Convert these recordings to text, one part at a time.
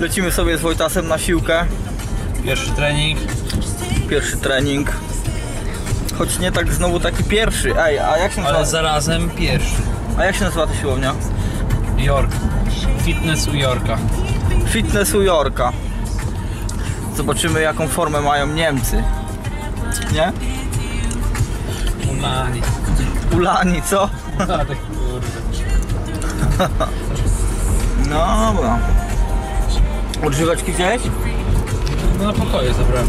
Lecimy sobie z Wojtasem na siłkę. Pierwszy trening. Pierwszy trening. Choć nie tak znowu taki pierwszy. Ej, a jak się Ale nazywa, zarazem pierwszy. a jak się nazywa ta siłownia? York. Fitness u Yorka. Fitness u Jorka. Zobaczymy jaką formę mają Niemcy. Nie? Unani. Ulani, co? Tak, kurde. No dobra. Odżyweczki gdzieś? No na pokoju zabrałem.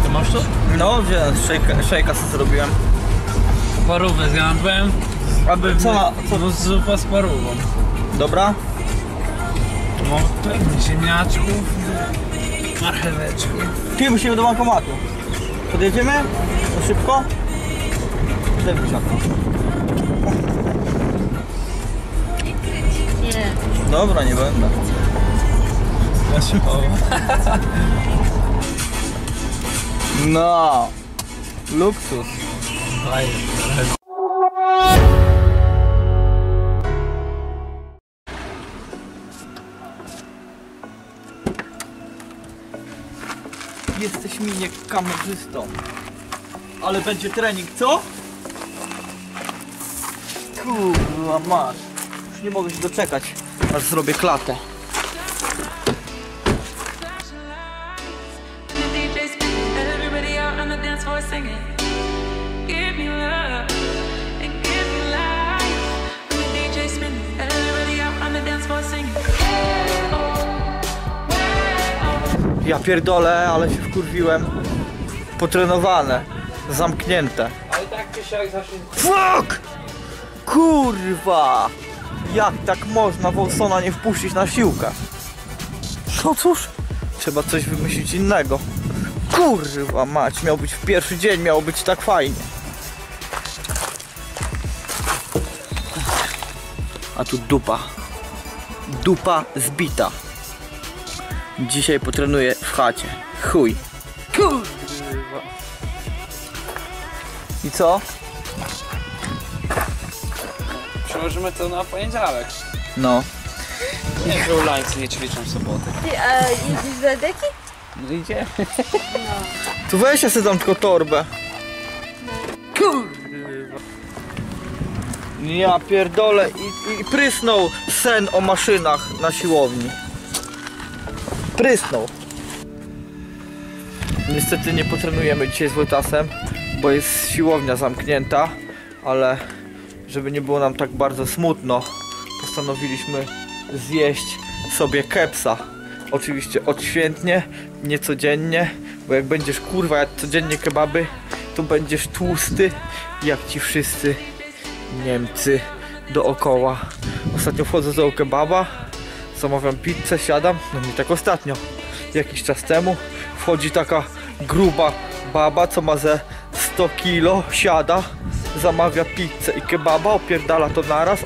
A ty masz to? No, wziąłem, szejka, szejka sobie zrobiłem. Parówę zjadłem. Aby co na, co, No zupa z parówą. dobra? No pewnie ziemniaczków. Marcheweczki. Ty, musimy do bankomatu. Podjedziemy? To szybko? Daj mi siatkę. Nie. Będę. No. Luksus. Jesteś minie kamerzystą. Ale będzie trening, co? Kurwa masz. Już nie mogę się doczekać, aż zrobię klatę. Dance floor singing. Give me love and give me life. The DJ spinning, everybody out on the dance floor singing. Hey, hey. Ja pierdolę, ale się wkurwiłem. Potrenowane. Zamknięte. Ale tak czy siak zacznie... Fuck! Kurwa! Jak tak można Wolsona nie wpuścić na siłkę? No cóż, trzeba coś wymyślić innego. Kurwa mać, miał być w pierwszy dzień, miało być tak fajnie. A tu dupa. Dupa zbita. Dzisiaj potrenuję w chacie. Chuj. Kurwa. I co? Przełożymy to na poniedziałek. No. Nie, że ulańcy nie ćwiczą w sobotę. Ty, a jedziesz do Edeki? No idzie. Tu weź ja sobie dam tylko torbę. Kurwa. Ja pierdolę i, i prysnął sen o maszynach na siłowni. Prysnął. Niestety nie potrenujemy dzisiaj z Wojtasem, bo jest siłownia zamknięta, ale żeby nie było nam tak bardzo smutno, postanowiliśmy zjeść sobie kepsa. Oczywiście odświętnie, nie codziennie, bo jak będziesz kurwa jak codziennie kebaby, to będziesz tłusty jak ci wszyscy Niemcy dookoła. Ostatnio wchodzę do kebaba, zamawiam pizzę, siadam, no nie tak ostatnio, jakiś czas temu wchodzi taka gruba baba, co ma ze 100 kilo, siada, zamawia pizzę i kebaba, opierdala to naraz,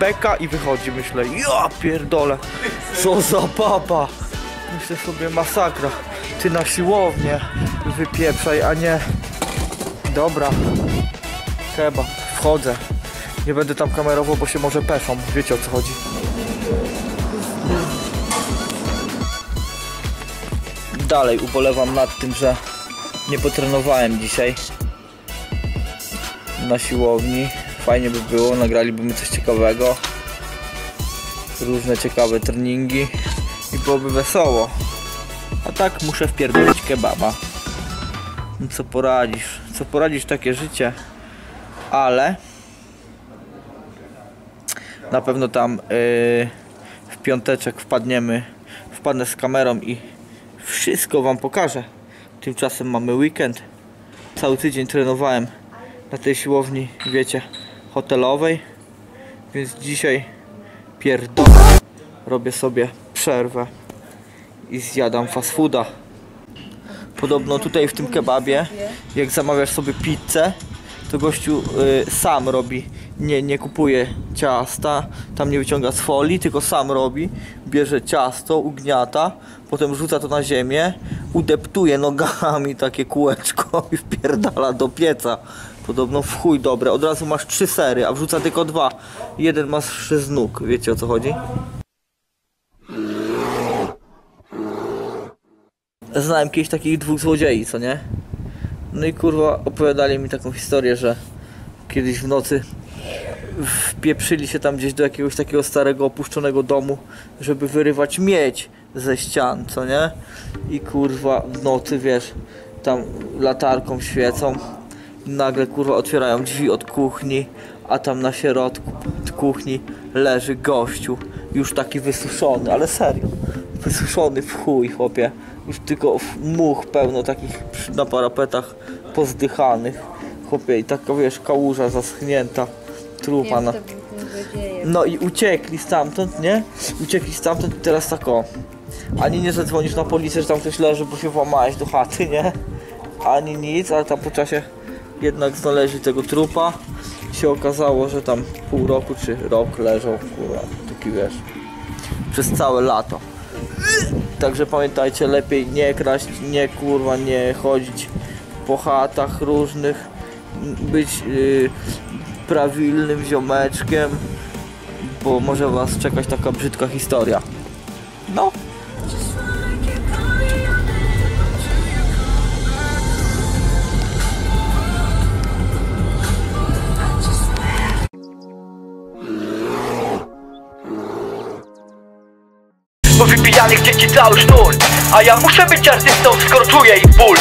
beka i wychodzi, myślę, ja pierdolę, co za baba, myślę sobie masakra, ty na siłownię wypieprzaj, a nie, dobra, kebab, wchodzę, nie będę tam kamerował, bo się może peszą, wiecie o co chodzi. Dalej ubolewam nad tym, że nie potrenowałem dzisiaj. Na siłowni. Fajnie by było, nagralibyśmy coś ciekawego. Różne ciekawe treningi i byłoby wesoło. A tak muszę wpierdolić kebaba. No co poradzisz? Co poradzisz takie życie? Ale na pewno tam yy, w piąteczek wpadniemy, wpadnę z kamerą i wszystko wam pokażę. Tymczasem mamy weekend. Cały tydzień trenowałem na tej siłowni, wiecie, hotelowej. Więc dzisiaj pierdolę. Robię sobie przerwę i zjadam fast fooda. Podobno tutaj w tym kebabie, jak zamawiasz sobie pizzę, to gościu y, sam robi. Nie, nie kupuje ciasta, tam nie wyciąga z folii, tylko sam robi. Bierze ciasto, ugniata, potem rzuca to na ziemię, udeptuje nogami takie kółeczko i wpierdala do pieca. Podobno w chuj dobre. Od razu masz trzy sery, a wrzuca tylko dwa. Jeden masz z nóg. Wiecie o co chodzi? Znałem kiedyś takich dwóch złodziei, co nie? No i kurwa opowiadali mi taką historię, że kiedyś w nocy wpieprzyli się tam gdzieś do jakiegoś takiego starego opuszczonego domu, żeby wyrywać miedź ze ścian, co nie? I kurwa w nocy, wiesz, tam latarką świecą, nagle kurwa otwierają drzwi od kuchni, a tam na środku kuchni leży gościu, już taki wysuszony, ale serio, wysuszony w chuj, chłopie. Już tylko much pełno takich na parapetach pozdychanych, chłopie, i taka wiesz, kałuża zaschnięta, trupa na... No i uciekli stamtąd, nie? Uciekli stamtąd i teraz tak o. Ani nie zadzwonisz na policję, że tam ktoś leży, bo się włamałeś do chaty, nie? Ani nic, ale tam po czasie jednak znaleźli tego trupa. Się okazało, że tam pół roku czy rok leżał, kurwa, taki wiesz, przez całe lato. Także pamiętajcie, lepiej nie kraść, nie kurwa, nie chodzić po chatach różnych, być yy, prawilnym ziomeczkiem, bo może was czekać taka brzydka historia. No. Bo wypijanych dzieci cały sznur? A ja muszę być artystą, skoro czuję ich ból